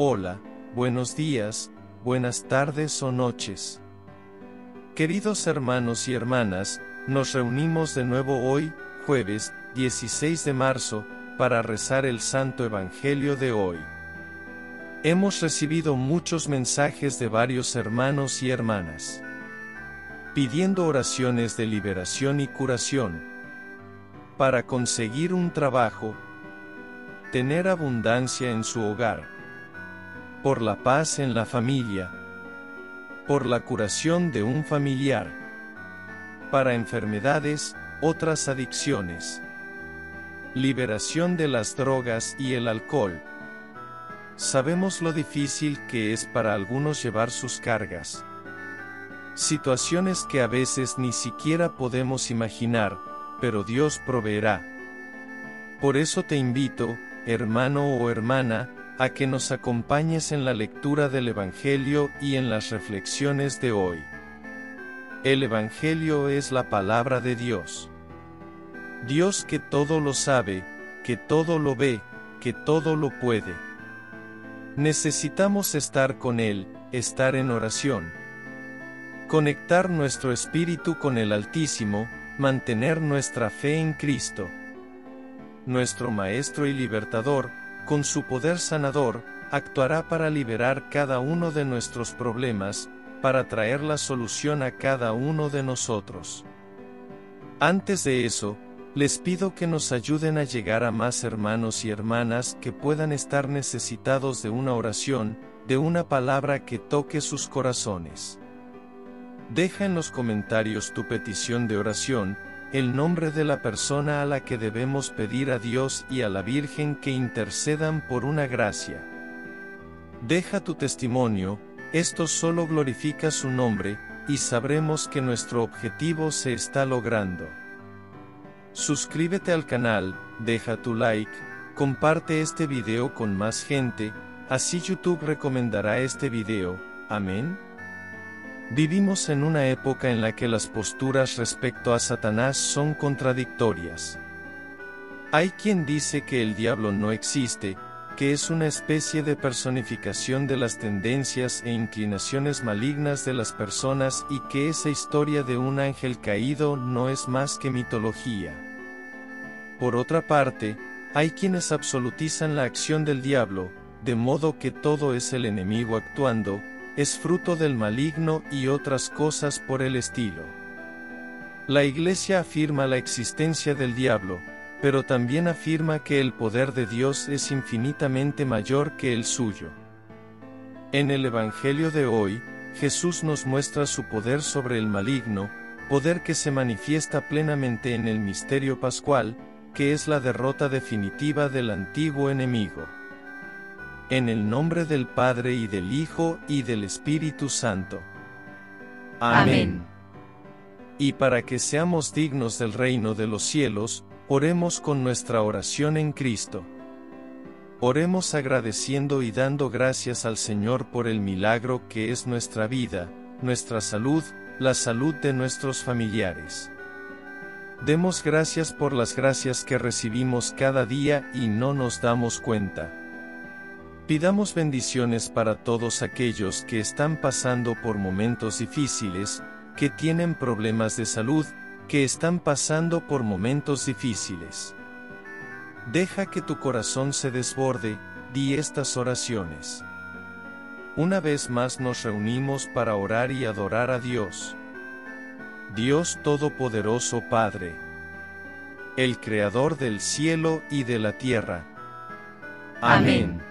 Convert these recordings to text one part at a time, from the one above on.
Hola, buenos días, buenas tardes o noches. Queridos hermanos y hermanas, nos reunimos de nuevo hoy, jueves, 16 de marzo, para rezar el Santo Evangelio de hoy. Hemos recibido muchos mensajes de varios hermanos y hermanas pidiendo oraciones de liberación y curación para conseguir un trabajo, tener abundancia en su hogar, por la paz en la familia, por la curación de un familiar, para enfermedades, otras adicciones, liberación de las drogas y el alcohol. Sabemos lo difícil que es para algunos llevar sus cargas. Situaciones que a veces ni siquiera podemos imaginar, pero Dios proveerá. Por eso te invito, hermano o hermana, a que nos acompañes en la lectura del Evangelio y en las reflexiones de hoy. El Evangelio es la palabra de Dios. Dios que todo lo sabe, que todo lo ve, que todo lo puede. Necesitamos estar con Él, estar en oración. Conectar nuestro espíritu con el Altísimo, mantener nuestra fe en Cristo. Nuestro Maestro y Libertador, con su poder sanador, actuará para liberar cada uno de nuestros problemas, para traer la solución a cada uno de nosotros. Antes de eso, les pido que nos ayuden a llegar a más hermanos y hermanas que puedan estar necesitados de una oración, de una palabra que toque sus corazones. Deja en los comentarios tu petición de oración, el nombre de la persona a la que debemos pedir a Dios y a la Virgen que intercedan por una gracia. Deja tu testimonio, esto solo glorifica su nombre, y sabremos que nuestro objetivo se está logrando. Suscríbete al canal, deja tu like, comparte este video con más gente, así YouTube recomendará este video, amén. Vivimos en una época en la que las posturas respecto a Satanás son contradictorias. Hay quien dice que el diablo no existe, que es una especie de personificación de las tendencias e inclinaciones malignas de las personas y que esa historia de un ángel caído no es más que mitología. Por otra parte, hay quienes absolutizan la acción del diablo, de modo que todo es el enemigo actuando, es fruto del maligno y otras cosas por el estilo. La Iglesia afirma la existencia del diablo, pero también afirma que el poder de Dios es infinitamente mayor que el suyo. En el Evangelio de hoy, Jesús nos muestra su poder sobre el maligno, poder que se manifiesta plenamente en el misterio pascual, que es la derrota definitiva del antiguo enemigo. En el nombre del Padre y del Hijo y del Espíritu Santo. Amén. Y para que seamos dignos del reino de los cielos, oremos con nuestra oración en Cristo. Oremos agradeciendo y dando gracias al Señor por el milagro que es nuestra vida, nuestra salud, la salud de nuestros familiares. Demos gracias por las gracias que recibimos cada día y no nos damos cuenta. Pidamos bendiciones para todos aquellos que están pasando por momentos difíciles, que tienen problemas de salud, que están pasando por momentos difíciles. Deja que tu corazón se desborde, di estas oraciones. Una vez más nos reunimos para orar y adorar a Dios. Dios Todopoderoso Padre, el Creador del cielo y de la tierra. Amén.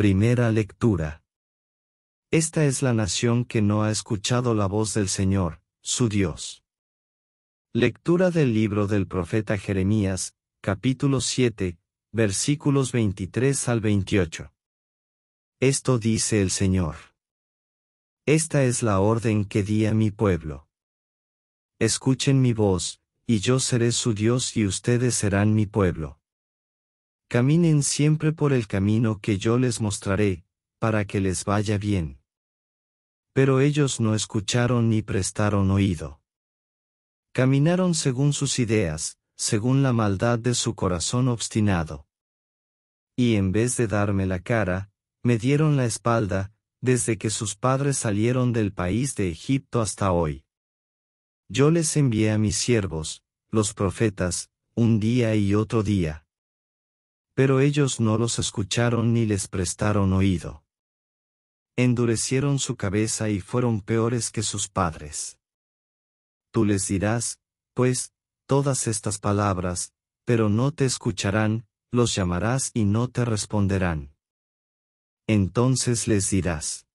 Primera lectura. Esta es la nación que no ha escuchado la voz del Señor, su Dios. Lectura del libro del profeta Jeremías, capítulo 7, versículos 23 al 28. Esto dice el Señor. Esta es la orden que di a mi pueblo. Escuchen mi voz, y yo seré su Dios y ustedes serán mi pueblo. Caminen siempre por el camino que yo les mostraré, para que les vaya bien. Pero ellos no escucharon ni prestaron oído. Caminaron según sus ideas, según la maldad de su corazón obstinado. y en vez de darme la cara, me dieron la espalda, desde que sus padres salieron del país de Egipto hasta hoy. Yo les envié a mis siervos, los profetas, un día y otro día. Pero ellos no los escucharon ni les prestaron oído. Endurecieron su cabeza y fueron peores que sus padres. Tú les dirás, pues, todas estas palabras, pero no te escucharán, los llamarás y no te responderán. Entonces les dirás.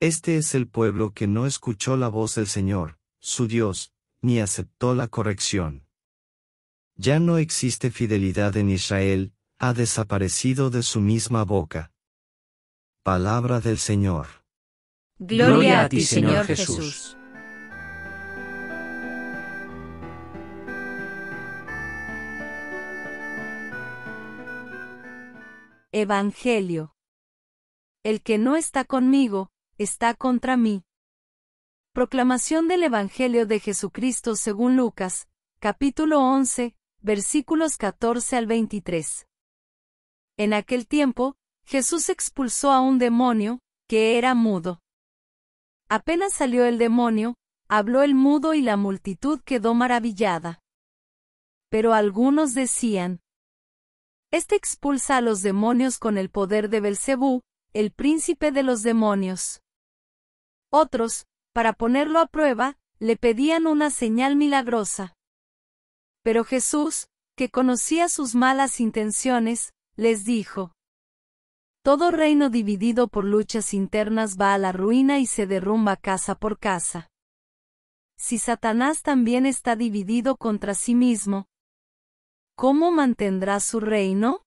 Este es el pueblo que no escuchó la voz del Señor, su Dios, ni aceptó la corrección. Ya no existe fidelidad en Israel, ha desaparecido de su misma boca. Palabra del Señor. Gloria a ti, Señor Jesús. Evangelio. El que no está conmigo, está contra mí. Proclamación del Evangelio de Jesucristo según Lucas, capítulo 11, versículos 14 al 23. En aquel tiempo, Jesús expulsó a un demonio, que era mudo. Apenas salió el demonio, habló el mudo y la multitud quedó maravillada. Pero algunos decían, Este expulsa a los demonios con el poder de Belcebú, el príncipe de los demonios. Otros, para ponerlo a prueba, le pedían una señal milagrosa. Pero Jesús, que conocía sus malas intenciones, les dijo, Todo reino dividido por luchas internas va a la ruina y se derrumba casa por casa. Si Satanás también está dividido contra sí mismo, ¿cómo mantendrá su reino?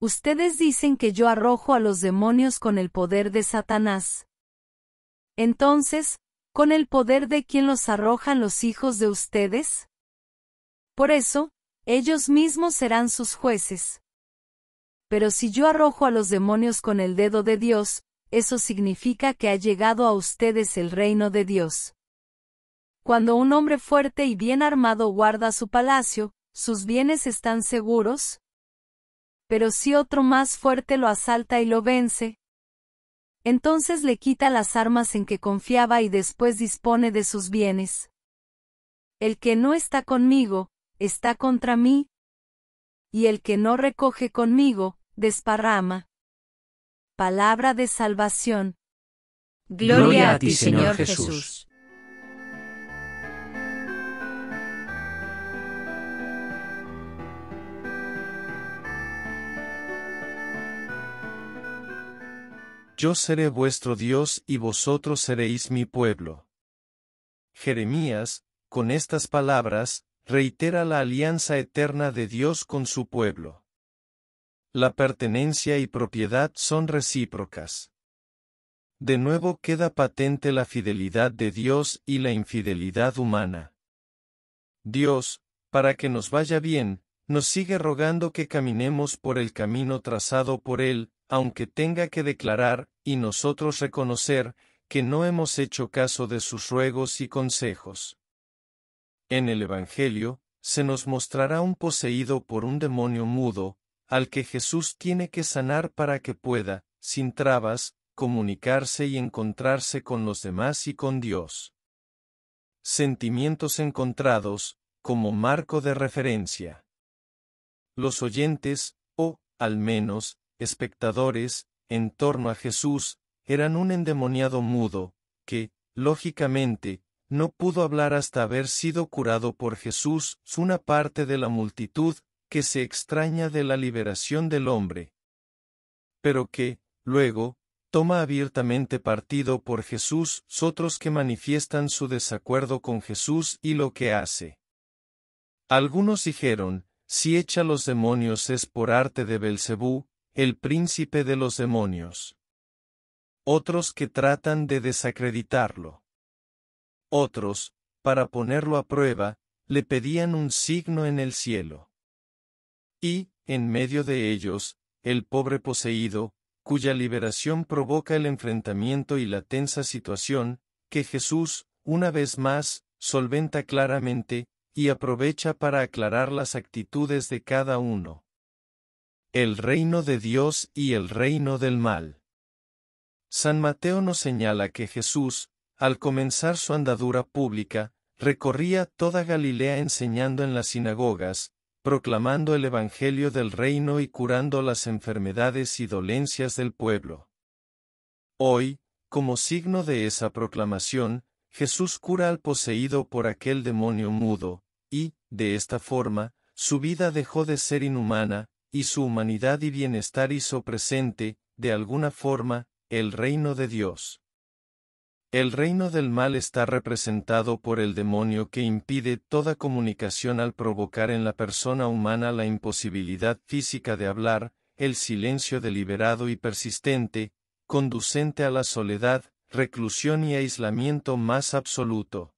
Ustedes dicen que yo arrojo a los demonios con el poder de Satanás. Entonces, ¿con el poder de quién los arrojan los hijos de ustedes? Por eso, ellos mismos serán sus jueces. Pero si yo arrojo a los demonios con el dedo de Dios, eso significa que ha llegado a ustedes el reino de Dios. Cuando un hombre fuerte y bien armado guarda su palacio, sus bienes están seguros. Pero si otro más fuerte lo asalta y lo vence, entonces le quita las armas en que confiaba y después dispone de sus bienes. El que no está conmigo, está contra mí, y el que no recoge conmigo, desparrama. Palabra de salvación. Gloria a ti, Señor Jesús. Yo seré vuestro Dios y vosotros seréis mi pueblo. Jeremías, con estas palabras, reitera la alianza eterna de Dios con su pueblo. La pertenencia y propiedad son recíprocas. De nuevo queda patente la fidelidad de Dios y la infidelidad humana. Dios, para que nos vaya bien, nos sigue rogando que caminemos por el camino trazado por Él, aunque tenga que declarar, y nosotros reconocer, que no hemos hecho caso de sus ruegos y consejos. En el Evangelio, se nos mostrará un poseído por un demonio mudo, al que Jesús tiene que sanar para que pueda, sin trabas, comunicarse y encontrarse con los demás y con Dios. Sentimientos encontrados, como marco de referencia. Los oyentes, o, al menos, espectadores, en torno a Jesús, eran un endemoniado mudo, que, lógicamente, no pudo hablar hasta haber sido curado por Jesús, una parte de la multitud, que se extraña de la liberación del hombre. Pero que, luego, toma abiertamente partido por Jesús, otros que manifiestan su desacuerdo con Jesús y lo que hace. Algunos dijeron, si echa los demonios es por arte de Belcebú, el príncipe de los demonios. Otros que tratan de desacreditarlo. Otros, para ponerlo a prueba, le pedían un signo en el cielo. Y, en medio de ellos, el pobre poseído, cuya liberación provoca el enfrentamiento y la tensa situación, que Jesús, una vez más, solventa claramente, y aprovecha para aclarar las actitudes de cada uno. el reino de Dios y el reino del mal. San Mateo nos señala que Jesús, al comenzar su andadura pública, recorría toda Galilea enseñando en las sinagogas, proclamando el Evangelio del reino y curando las enfermedades y dolencias del pueblo. Hoy, como signo de esa proclamación, Jesús cura al poseído por aquel demonio mudo, y, de esta forma, su vida dejó de ser inhumana, y su humanidad y bienestar hizo presente, de alguna forma, el reino de Dios. El reino del mal está representado por el demonio que impide toda comunicación al provocar en la persona humana la imposibilidad física de hablar, el silencio deliberado y persistente, conducente a la soledad, reclusión y aislamiento más absoluto.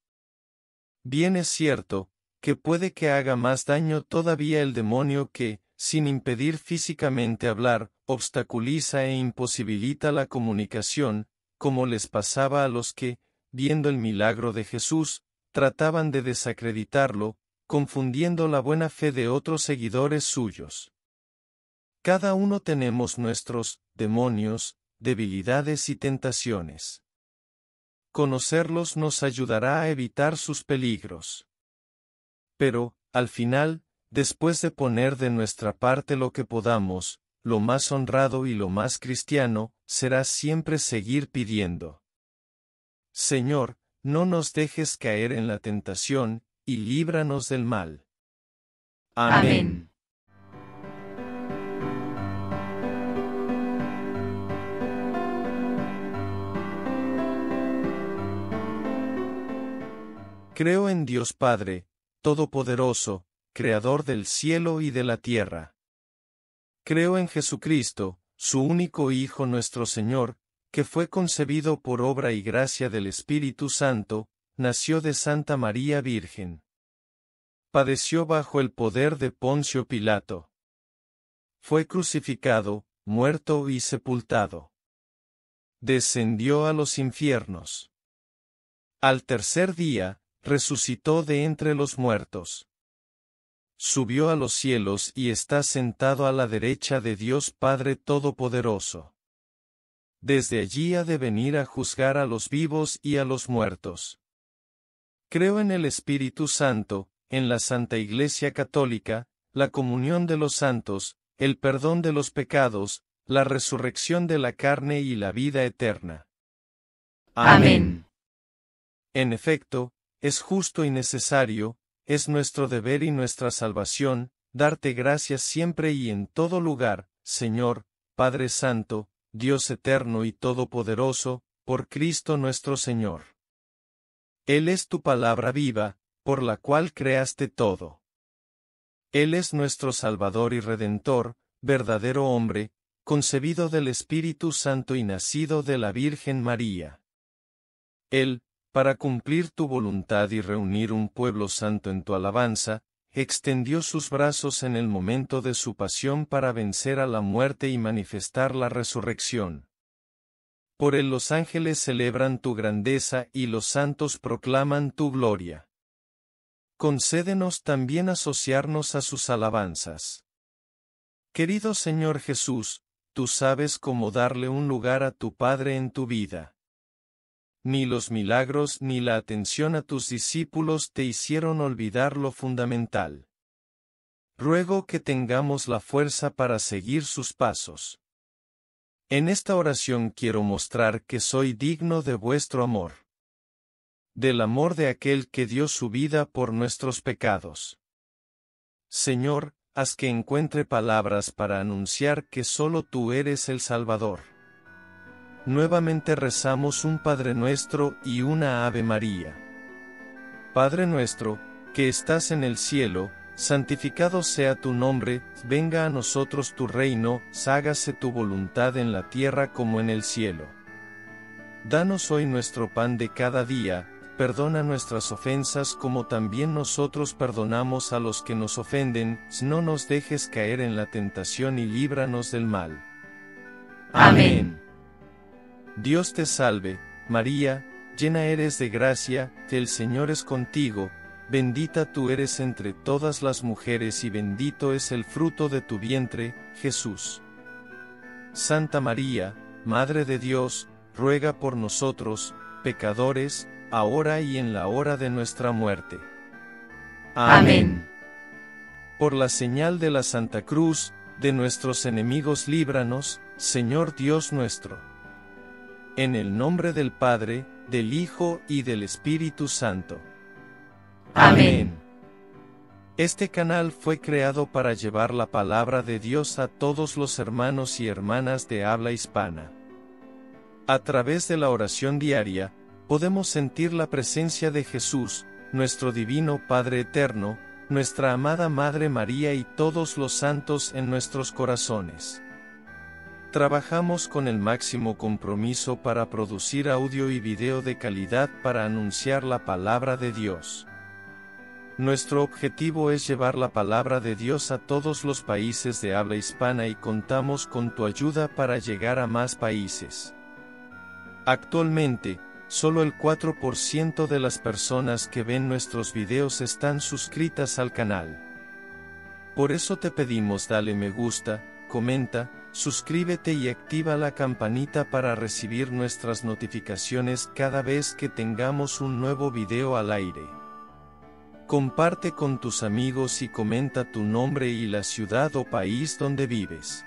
Bien es cierto, que puede que haga más daño todavía el demonio que, sin impedir físicamente hablar, obstaculiza e imposibilita la comunicación, como les pasaba a los que, viendo el milagro de Jesús, trataban de desacreditarlo, confundiendo la buena fe de otros seguidores suyos. Cada uno tenemos nuestros demonios, debilidades y tentaciones. Conocerlos nos ayudará a evitar sus peligros. Pero, al final, después de poner de nuestra parte lo que podamos, lo más honrado y lo más cristiano, será siempre seguir pidiendo. Señor, no nos dejes caer en la tentación, y líbranos del mal. Amén. Creo en Dios Padre, Todopoderoso, Creador del cielo y de la tierra. Creo en Jesucristo, su único Hijo nuestro Señor, que fue concebido por obra y gracia del Espíritu Santo, nació de Santa María Virgen. Padeció bajo el poder de Poncio Pilato. Fue crucificado, muerto y sepultado. Descendió a los infiernos. Al tercer día, resucitó de entre los muertos subió a los cielos y está sentado a la derecha de Dios Padre Todopoderoso. Desde allí ha de venir a juzgar a los vivos y a los muertos. Creo en el Espíritu Santo, en la Santa Iglesia Católica, la comunión de los santos, el perdón de los pecados, la resurrección de la carne y la vida eterna. Amén. En efecto, es justo y necesario, es nuestro deber y nuestra salvación, darte gracias siempre y en todo lugar, Señor, Padre Santo, Dios eterno y todopoderoso, por Cristo nuestro Señor. Él es tu palabra viva, por la cual creaste todo. Él es nuestro Salvador y Redentor, verdadero hombre, concebido del Espíritu Santo y nacido de la Virgen María. Él, para cumplir tu voluntad y reunir un pueblo santo en tu alabanza, extendió sus brazos en el momento de su pasión para vencer a la muerte y manifestar la resurrección. Por él los ángeles celebran tu grandeza y los santos proclaman tu gloria. Concédenos también asociarnos a sus alabanzas. Querido Señor Jesús, tú sabes cómo darle un lugar a tu Padre en tu vida ni los milagros ni la atención a tus discípulos te hicieron olvidar lo fundamental. Ruego que tengamos la fuerza para seguir sus pasos. En esta oración quiero mostrar que soy digno de vuestro amor. Del amor de aquel que dio su vida por nuestros pecados. Señor, haz que encuentre palabras para anunciar que solo tú eres el Salvador nuevamente rezamos un Padre nuestro y una Ave María. Padre nuestro, que estás en el cielo, santificado sea tu nombre, venga a nosotros tu reino, hágase tu voluntad en la tierra como en el cielo. Danos hoy nuestro pan de cada día, perdona nuestras ofensas como también nosotros perdonamos a los que nos ofenden, no nos dejes caer en la tentación y líbranos del mal. Amén. Dios te salve, María, llena eres de gracia, que el Señor es contigo, bendita tú eres entre todas las mujeres y bendito es el fruto de tu vientre, Jesús. Santa María, Madre de Dios, ruega por nosotros, pecadores, ahora y en la hora de nuestra muerte. Amén. Por la señal de la Santa Cruz, de nuestros enemigos líbranos, Señor Dios nuestro. En el nombre del Padre, del Hijo y del Espíritu Santo. Amén. Este canal fue creado para llevar la palabra de Dios a todos los hermanos y hermanas de habla hispana. A través de la oración diaria, podemos sentir la presencia de Jesús, nuestro divino Padre Eterno, nuestra amada Madre María y todos los santos en nuestros corazones. Trabajamos con el máximo compromiso para producir audio y video de calidad para anunciar la palabra de Dios. Nuestro objetivo es llevar la palabra de Dios a todos los países de habla hispana y contamos con tu ayuda para llegar a más países. Actualmente, solo el 4% de las personas que ven nuestros videos están suscritas al canal. Por eso te pedimos dale me gusta, comenta, suscríbete y activa la campanita para recibir nuestras notificaciones cada vez que tengamos un nuevo video al aire. Comparte con tus amigos y comenta tu nombre y la ciudad o país donde vives.